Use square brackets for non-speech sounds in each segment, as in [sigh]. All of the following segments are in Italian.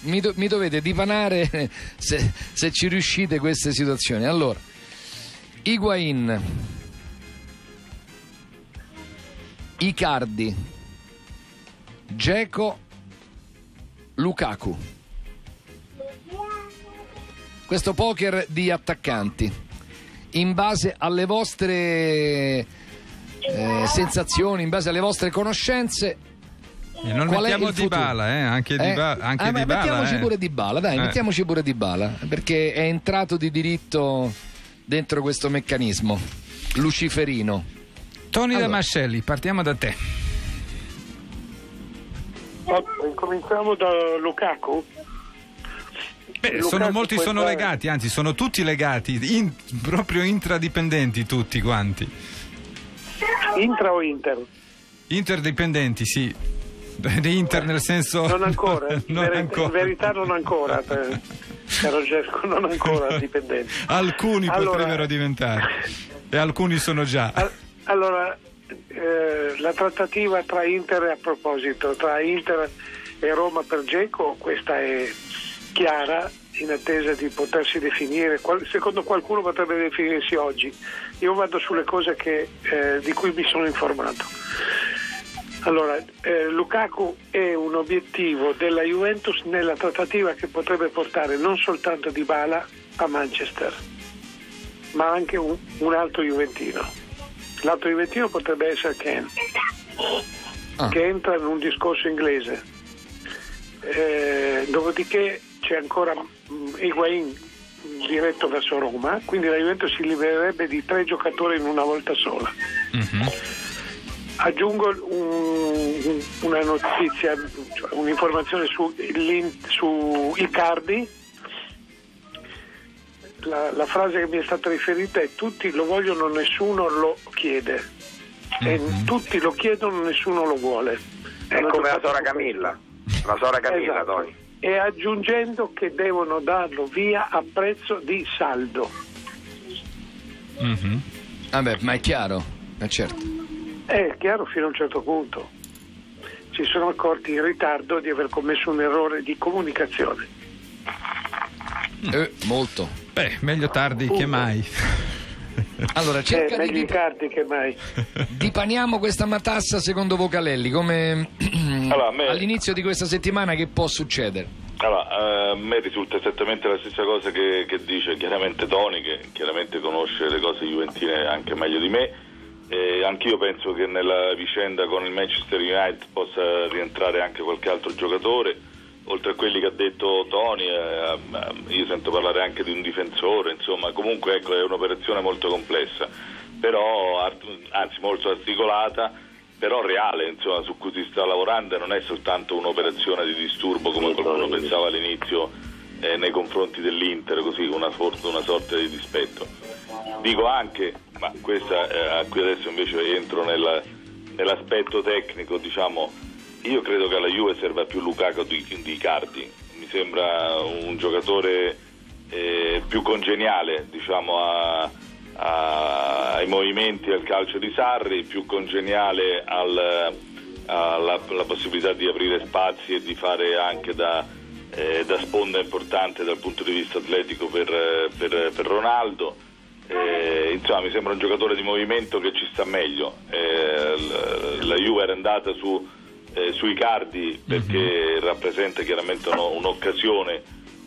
mi, do- mi dovete dipanare [laughs] se, se ci riuscite queste situazioni. Allora, Higuain, Icardi, Geco, Lukaku. Questo poker di attaccanti, in base alle vostre eh, sensazioni, in base alle vostre conoscenze, E non Qual è mettiamo il di bala, eh? Anche Eh? di bala. Anche Ah, di bala mettiamoci eh. pure di bala, dai, Eh. mettiamoci pure di bala, perché è entrato di diritto dentro questo meccanismo luciferino. Tony Allora. Damascelli, partiamo da te. Cominciamo da Lukaku. Beh, Lukaku sono, molti sono entrare- legati, anzi sono tutti legati, in- proprio intradipendenti tutti quanti. Intra o Inter? Interdipendenti, sì. [laughs] Di Inter nel senso... Non ancora, in, [laughs] non veri- ancora. in verità non ancora, [laughs] eh, caro Gesco, non ancora dipendenti. Alcuni Allora- potrebbero diventare. E alcuni sono già. Al- Allora, eh, la trattativa tra Inter a proposito, tra Inter e Roma per Geco, questa è chiara in attesa di potersi definire, Qual- secondo qualcuno potrebbe definirsi oggi. Io vado sulle cose che, eh, di cui mi sono informato. Allora, eh, Lukaku è un obiettivo della Juventus nella trattativa che potrebbe portare non soltanto Dybala a Manchester, ma anche un, un altro Juventino. L'altro Juventino potrebbe essere Ken, Ah. che entra in un discorso inglese. Eh, dopodiché c'è ancora mm, Higuain mm, diretto verso Roma, quindi la Juventus si libererebbe di tre giocatori in una volta sola. Mhm. Aggiungo un- una notizia, cioè un'informazione su, su Icardi. La, la frase che mi è stata riferita è tutti lo vogliono, nessuno lo chiede. E tutti lo chiedono, nessuno lo vuole. È Una come la Sora Camilla. La Sora Camilla, Esatto. Tony. E aggiungendo che devono darlo via a prezzo di saldo. Mhm. Vabbè, ma è chiaro, ma certo. È chiaro fino a un certo punto. Si sono accorti in ritardo di aver commesso un errore di comunicazione. Eh, molto. Beh, meglio tardi che mai. Allora, Eh, cerca di, meglio i dip- cardi che mai. dipaniamo questa matassa secondo Vocalelli, come [clears throat] Allora, me- all'inizio di questa settimana che può succedere? Allora, eh, a me risulta esattamente la stessa cosa che, che dice chiaramente Tony, che chiaramente conosce le cose juventine anche meglio di me. E anch'io penso che nella vicenda con il Manchester United possa rientrare anche qualche altro giocatore. Oltre a quelli che ha detto Tony, eh, eh, io sento parlare anche di un difensore, insomma, comunque ecco, è un'operazione molto complessa, però anzi molto articolata però reale, insomma, su cui si sta lavorando non è soltanto un'operazione di disturbo come qualcuno pensava all'inizio eh, nei confronti dell'Inter, così una, una sorta di dispetto. Dico anche, ma questa eh, a cui adesso invece entro nella- nell'aspetto tecnico, diciamo, io credo che alla Juve serva più Lukaku di, di Icardi, mi sembra un giocatore eh, più congeniale, diciamo, a, a- ai movimenti al calcio di Sarri, più congeniale al- alla, alla possibilità di aprire spazi e di fare anche da, eh, da sponda importante dal punto di vista atletico per, per- per Ronaldo. Eh, insomma, mi sembra un giocatore di movimento che ci sta meglio. Eh, la Juve era andata su, eh, sui cardi perché rappresenta chiaramente uno- un'occasione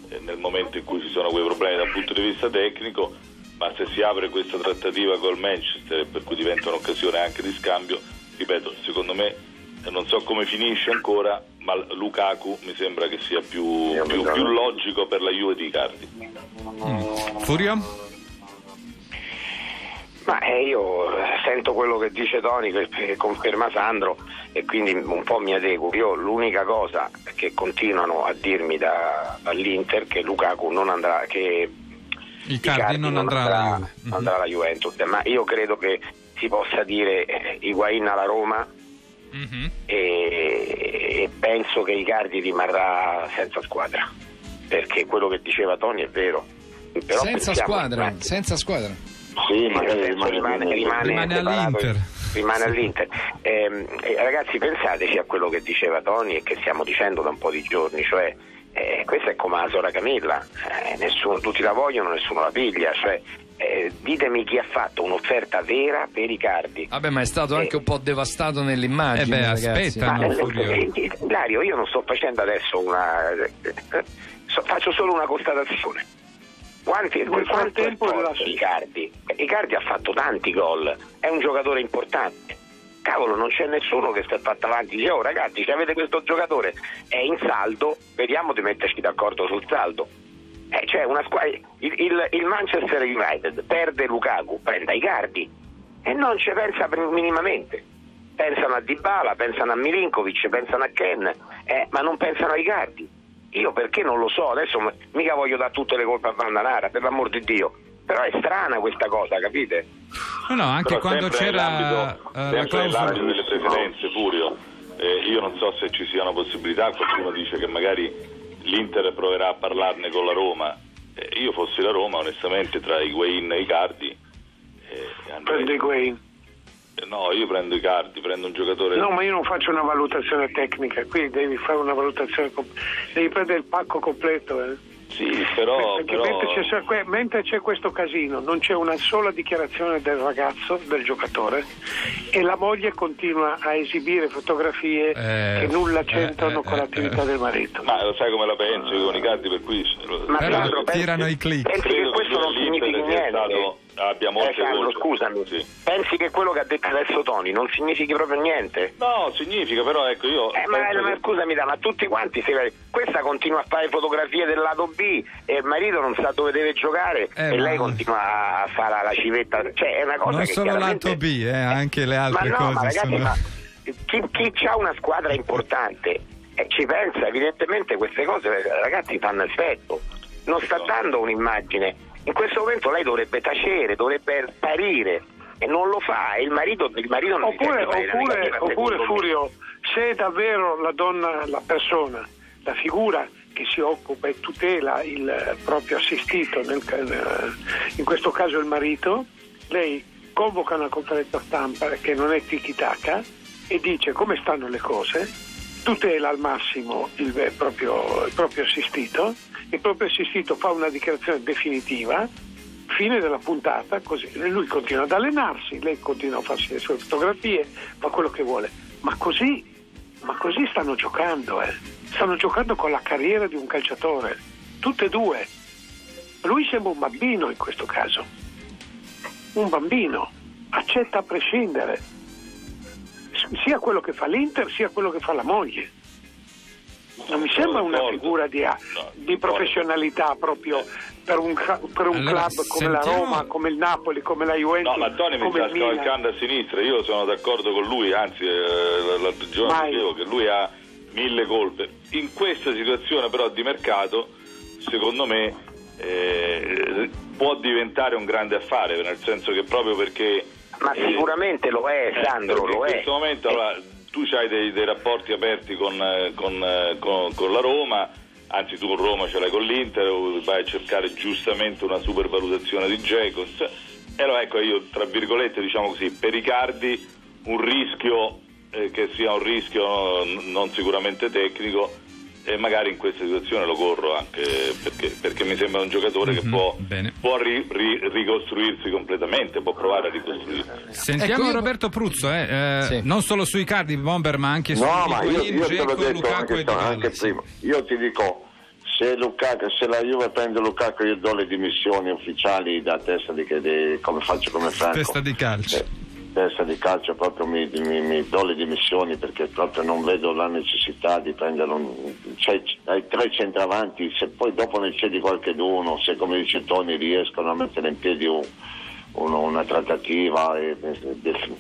eh, nel momento in cui ci sono quei problemi dal punto di vista tecnico, ma se si apre questa trattativa col Manchester, per cui diventa un'occasione anche di scambio, ripeto, secondo me eh, non so come finisce ancora, ma Lukaku mi sembra che sia più, più- più logico per la Juve di Icardi. Furio? Ma eh, io eh, sento quello che dice Tony, che conferma Sandro e quindi un po' mi adeguo. Io l'unica cosa che continuano a dirmi da- dall'Inter che Lukaku non andrà, che Il Cardi non andrà alla Juve. non andrà alla Juventus, ma io credo che si possa dire eh, Higuain alla Roma Mhm. e, e penso che Icardi rimarrà senza squadra, perché quello che diceva Tony è vero. Però senza pensiamo- squadra, senza squadra. Sì, ma nel senso rimane, rimane, Rimane all'Inter. rimane all'Inter. Ehm, eh, ragazzi, pensateci a quello che diceva Tony e che stiamo dicendo da un po' di giorni, cioè Eh, questa è come la Sora Camilla, eh, nessuno, tutti la vogliono, nessuno la piglia, cioè, eh, ditemi chi ha fatto un'offerta vera per Icardi. Vabbè, ma è stato anche un po' devastato nell'immagine. Eh beh, aspetta, eh, eh, eh, Dario, io non sto facendo adesso una. eh, eh, so- faccio solo una constatazione. Quanti, Nel frattempo della- Icardi? Icardi ha fatto tanti gol, è un giocatore importante. Cavolo, non c'è nessuno che si è fatto avanti. Dice, oh ragazzi, se avete questo giocatore, è in saldo, vediamo di metterci d'accordo sul saldo. Eh, cioè una squa- il, il- il Manchester United perde Lukaku, prenda Icardi e non ci pensa minimamente. Pensano a Dybala, pensano a Milinkovic, pensano a Ken, eh, ma non pensano a Icardi. Io perché non lo so, adesso mica voglio dare tutte le colpe a Vandanara, per l'amor di Dio. Però è strana questa cosa, capite? No, no, anche Però quando c'era eh, la clausola... delle preferenze, Furio. Eh, io non so se ci sia una possibilità, qualcuno dice che magari l'Inter proverà a parlarne con la Roma. Eh, io fossi la Roma, onestamente, tra Higuain e Icardi, eh, andrei- Prende Higuain. No, io prendo Icardi, prendo un giocatore... No, ma io non faccio una valutazione tecnica, qui devi fare una valutazione, devi prendere il pacco completo. eh. Sì, però... Perché però- mentre, c'è, mentre c'è questo casino non c'è una sola dichiarazione del ragazzo, del giocatore, e la moglie continua a esibire fotografie Eh, che nulla eh, c'entrano eh, con eh, l'attività eh. del marito. Ma lo sai come la penso io con Icardi, per cui... Ma Però pensi- tirano i click. Pensi che questo non significhi sia niente? stato- abbia molte Eh, Sandro, scusami, Sì. pensi che quello che ha detto adesso Tony non significhi proprio niente? No, significa però, ecco, io... Eh, ma, penso ma che- scusami, ma tutti quanti, se- questa continua a fare fotografie del lato B e il marito non sa dove deve giocare Eh, e ma- lei continua a fare la, la civetta, cioè è una cosa Non che solo chiaramente- lato B, eh, anche le altre ma no, cose ma ragazzi, sono- ma chi, chi ha una squadra importante e ci pensa, evidentemente queste cose ragazzi fanno effetto, non sta dando un'immagine, in questo momento lei dovrebbe tacere, dovrebbe sparire e non lo fa e il marito, il marito non Oppure, oppure, oppure. Furio, se davvero la donna, la persona, la figura che si occupa e tutela il proprio assistito, nel in questo caso il marito, lei convoca una conferenza stampa che non è tiki-taka e dice come stanno le cose, tutela al massimo il proprio, il proprio assistito, il proprio assistito fa una dichiarazione definitiva fine della puntata, così lui continua ad allenarsi, lei continua a farsi le sue fotografie, fa quello che vuole. Ma così, ma così stanno giocando, eh. Stanno giocando con la carriera di un calciatore, tutte e due. Lui sembra un bambino in questo caso. Un bambino, accetta a prescindere. Sia quello che fa l'Inter, sia quello che fa la moglie. Non mi sembra una figura di, a- No, di professionalità proprio per un, per un Allora, club come la sentiamo- Roma, come il Napoli, come la Juventus, No, ma Tony mi sta scavalcando a sinistra, io sono d'accordo con lui, anzi eh, l'altro giorno dicevo che lui ha mille colpe. In questa situazione però di mercato, secondo me, eh, può diventare un grande affare, nel senso che proprio perché... Ma eh, sicuramente lo è, eh, Sandro, lo in è. questo momento allora, tu hai dei, dei rapporti aperti con, eh, con, eh, con- con la Roma, anzi tu con Roma ce l'hai con l'Inter, vai a cercare giustamente una supervalutazione di Jacobs. E allora ecco io, tra virgolette, diciamo così, per Icardi un rischio eh, che sia un rischio no, non sicuramente tecnico e magari in questa situazione lo corro anche perché, perché mi sembra un giocatore che Mhm, può, può ri- ri- ricostruirsi completamente, può provare a ricostruirsi. Sentiamo Ecco, Roberto Pruzzo, eh, eh, Sì. non solo sui cardi Bomber ma anche su No, ma io, io te l'ho Dzeko, detto Lukaku anche, e anche prima. Io ti dico, se, Lukaku, se la Juve prende Lukaku io do le dimissioni ufficiali da testa di, di- come faccio come Franco. Testa di calcio. Eh, testa di calcio proprio mi, mi- mi do le dimissioni perché proprio non vedo la necessità di prendere un, c'hai, hai tre centravanti, se poi dopo ne cedi qualcheduno, se come dice Tony riescono a mettere in piedi un- uno- una trattativa, e- e-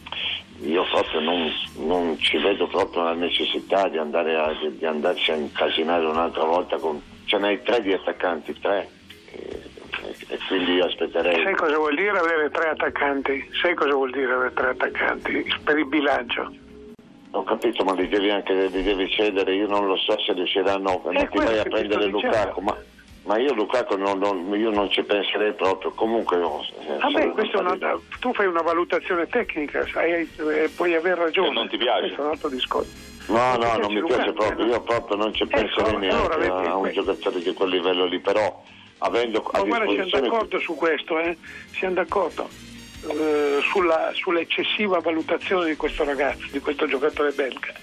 io proprio non, non ci vedo proprio la necessità di, andare a, di, di andarci a incasinare un'altra volta con, ce n'hai tre di attaccanti, tre. E, e quindi io aspetterei. Sai cosa vuol dire avere tre attaccanti? Sai cosa vuol dire avere tre attaccanti? Per il bilancio. Ho capito, ma li devi anche li devi cedere, io non lo so se riusciranno, non ti quello vai a prendere. Lukaku, ma, ma io Lukaku non, non- io non ci penserei proprio, comunque... eh, Vabbè, sono questo è una tu fai una valutazione tecnica, sai, eh, puoi aver ragione. Che non ti piace. Questo è un altro discorso. No, Non no, non mi Lukaku, piace proprio, no? io proprio non ci Ecco, penserei neanche allora, a un giocatore di quel livello lì, però avendo Ma guarda, siamo d'accordo su questo, eh? siamo d'accordo eh, sulla, sull'eccessiva valutazione di questo ragazzo, di questo giocatore belga.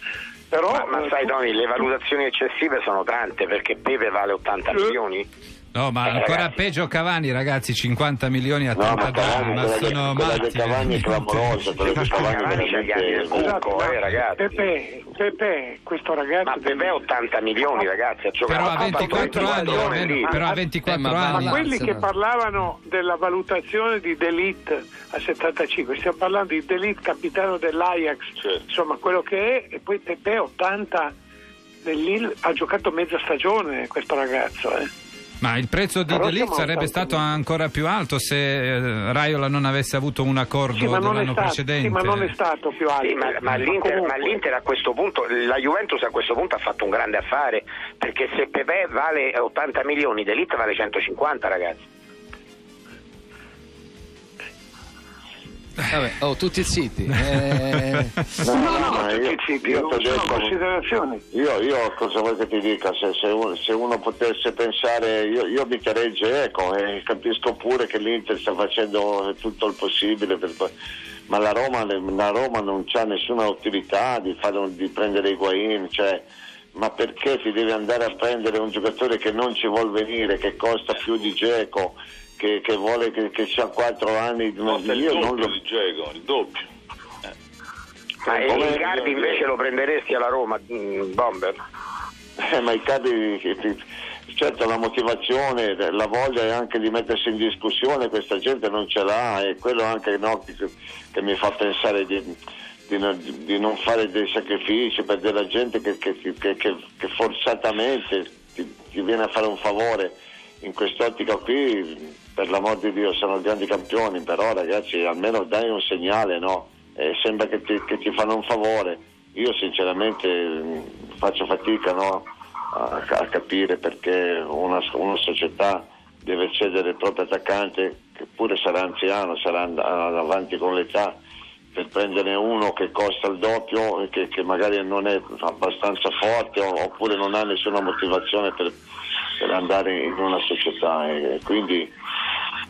Però, Ma, ma eh, sai tu- Tony, le valutazioni eccessive sono tante perché Pepe vale 80 Eh. milioni. No, ma Eh, ancora ragazzi. peggio Cavani, ragazzi, 50 milioni a No, ma 30 Cavani, anni, ma quella, sono quella matti. di Cavani è clamorosa, quella di Cavani anni veramente... culo. Ecco, eh, ragazzi. Pepe, Pepe, questo ragazzo... Ma Pepe ha 80 milioni ragazzi, ha giocato Però fatto 24 anni, 24 almeno, lì. però ha Ma- 24 eh, ma anni. Ma quelli che no. parlavano della valutazione di Delit a 75, stiamo parlando di Delit, capitano dell'Ajax, Certo. insomma quello che è, e poi Pepe 80 dell'Il, ha giocato mezza stagione questo ragazzo. Eh. Ma il prezzo di Però De Ligt siamo a sarebbe 80 stato ancora più alto se eh, Raiola non avesse avuto un accordo Sì ma, non è dell'anno stato, precedente. sì, ma non è stato più alto. Sì, ma, ma l'Inter, ma l'Inter a questo punto, la Juventus a questo punto ha fatto un grande affare perché se Pepe vale 80 milioni, Delit vale 150 ragazzi. Vabbè, oh, tutti zitti. Eh, [laughs] No, No, no, ma io, sì, io non sono detto- considerazioni. Io, io cosa vuoi che ti dica? Se, se uno, se uno potesse pensare, io, io abiterei Geco e capisco pure che l'Inter sta facendo tutto il possibile, per, ma la Roma, la Roma non ha nessuna utilità di, fare un- di prendere Higuain, cioè, ma perché ti devi andare a prendere un giocatore che non ci vuol venire, che costa più di Geco, che, che vuole che, che ha 4 anni? Costa il io non doppio lo... di Geco, il doppio. Ma Come- Icardi invece lo prenderesti alla Roma, mm, Bomber? Eh, ma i capi, certo la motivazione, la voglia è anche di mettersi in discussione, questa gente non ce l'ha e quello anche no, che, che mi fa pensare di, di non- di non fare dei sacrifici per della gente che, che- che- che- che forzatamente ti, ti viene a fare un favore. In quest'ottica qui, per l'amor di Dio, sono grandi campioni, però ragazzi almeno dai un segnale, no? Eh, sembra che ti, che ti fanno un favore. Io sinceramente faccio fatica no, a, a capire perché una, una società deve cedere il proprio attaccante, che pure sarà anziano, sarà avanti con l'età, per prendere uno che costa il doppio e che, che magari non è abbastanza forte oppure non ha nessuna motivazione per, per andare in una società. E quindi,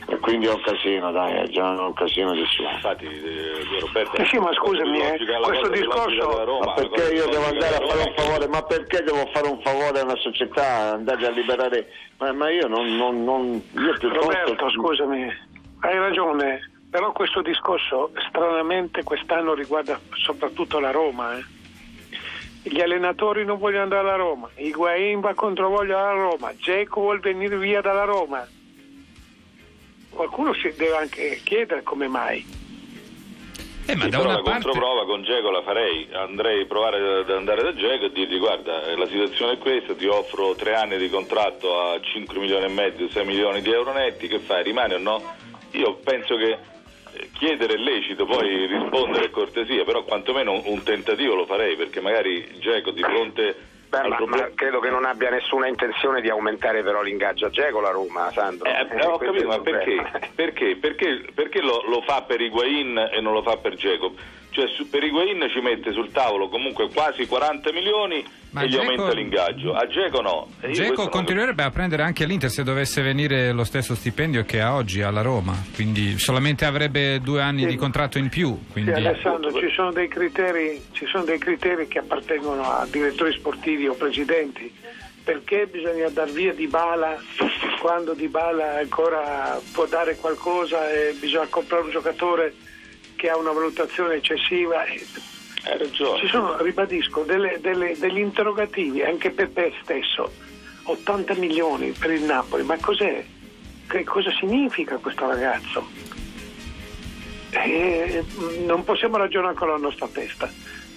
e quindi è un casino, dai, è già un casino di su. Infatti, eh, Roberto, Eh sì, ma scusami, eh, questo discorso- Roma, Ma perché io devo andare a fare un favore? Ma perché devo fare un favore a una società, andare a liberare? Ma, ma io non, non, non io piuttosto... Roberto, scusami, hai ragione, però questo discorso stranamente quest'anno riguarda soprattutto la Roma. eh. Gli allenatori non vogliono andare alla Roma, Higuain va contro voglia alla Roma, Geco vuole venire via dalla Roma. Qualcuno si deve anche chiedere come mai. Eh, ma Sì, da però una la parte... controprova con Geco la farei, andrei a provare ad andare da Geco e dirgli guarda eh, la situazione è questa, ti offro tre anni di contratto a 5 milioni e mezzo, 6 milioni di euro netti, che fai, rimane o no? Io penso che chiedere è lecito, poi rispondere è cortesia, però quantomeno un, tentativo lo farei perché magari Geco di fronte Beh, ma, problema... ma credo che non abbia nessuna intenzione di aumentare però l'ingaggio a Geco la Roma, Sandro. Eh, Eh, ho capito, ma perché? Perché, perché, perché lo, lo fa per Higuain e non lo fa per Geco? Cioè su, per Higuain ci mette sul tavolo comunque quasi 40 milioni Ma e gli Dzeko- aumenta l'ingaggio. A Geco no. Geco non- continuerebbe a prendere anche all'Inter se dovesse venire lo stesso stipendio che ha oggi alla Roma, quindi solamente avrebbe due anni Sì. di contratto in più. Sì, Quindi... Alessandro, ci sono dei criteri, ci sono dei criteri che appartengono a direttori sportivi o presidenti. Perché bisogna dar via Di Bala quando Di Bala ancora può dare qualcosa e bisogna comprare un giocatore che ha una valutazione eccessiva? E- Hai ragione. Ci sono, ribadisco, delle- delle- degli interrogativi, anche Pepe stesso. 80 milioni per il Napoli, ma cos'è? Che cosa significa questo ragazzo? Eh, non possiamo ragionare con la nostra testa,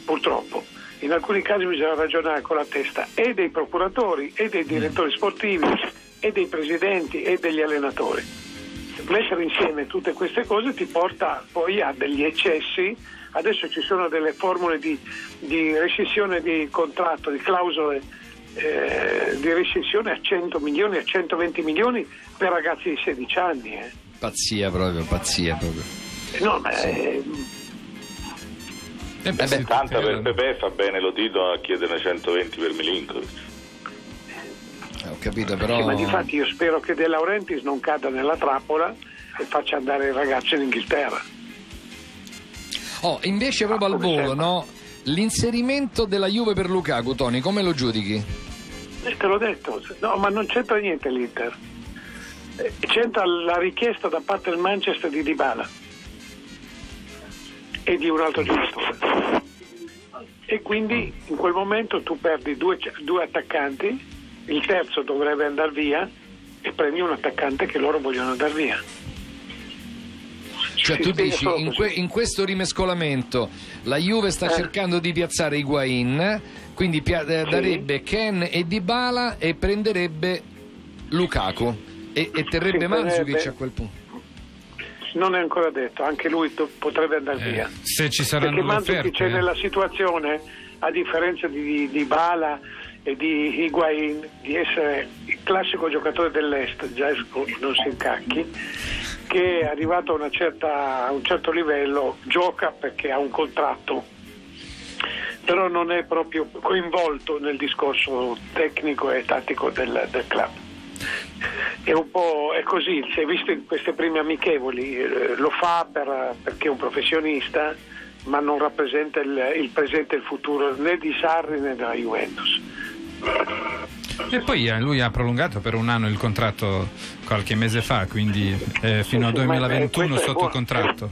purtroppo. In alcuni casi bisogna ragionare con la testa e dei procuratori, e dei direttori sportivi, e dei presidenti, e degli allenatori. Mettere insieme tutte queste cose ti porta poi a degli eccessi. Adesso ci sono delle formule di, di rescissione di contratto, di clausole eh, di rescissione a 100 milioni, a 120 milioni per ragazzi di 16 anni. eh. pazzia proprio, pazzia proprio. No, ma, eh, Eh beh, Eh beh, sì, 80 per eh, Pepe fa bene lo Tito a chiederne 120 per Milinkovic. Capito, però. Sì, ma difatti io spero che De Laurentiis non cada nella trappola e faccia andare il ragazzo in Inghilterra. Oh, invece, proprio al come volo, sempre. no? L'inserimento della Juve per Lukaku, Tony, come lo giudichi? Eh, te l'ho detto, no, ma non c'entra niente l'Inter. Eh, C'entra la richiesta da parte del Manchester di Dybala e di un altro giocatore. E quindi in quel momento tu perdi due, due attaccanti, il terzo dovrebbe andare via e prendi un attaccante che loro vogliono andare via. Cioè, tu dici in, que- in questo rimescolamento la Juve sta Eh. cercando di piazzare Higuain, quindi pia- eh, darebbe Ken e Dybala e prenderebbe Lukaku e, e terrebbe Sì, Mandzukic prenderebbe- a quel punto. Non è ancora detto, anche lui potrebbe andare eh, via. se ci Perché saranno Mandzukic offerte. è eh. nella situazione, a differenza di, di Bala e di Higuain, di essere il classico giocatore dell'Est, già non si incacchi, che è arrivato a, certa- a un certo livello, gioca perché ha un contratto, però non è proprio coinvolto nel discorso tecnico e tattico del, del club. È un po' è così, si è visto in queste prime amichevoli, eh, lo fa per- perché è un professionista, ma non rappresenta il, il presente e il futuro né di Sarri né della Juventus. E poi eh, lui ha prolungato per un anno il contratto qualche mese fa, quindi eh, fino al Sì, sì, ma, eh, 2021 questo è sotto contratto.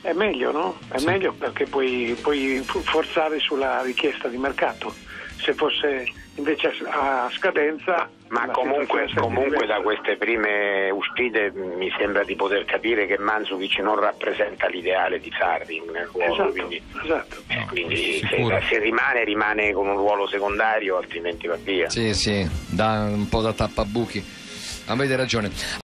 È meglio, no? È Sì. meglio perché puoi, puoi forzare sulla richiesta di mercato. Se fosse invece a, scadenza... Ma comunque, comunque da queste prime uscite mi sembra di poter capire che Mandzukic non rappresenta l'ideale di Sarri nel ruolo, Esatto, quindi, esatto. eh, No, quindi se, se rimane rimane con un ruolo secondario altrimenti va via. Sì, sì, dà un po' da tappabuchi. Avete ragione.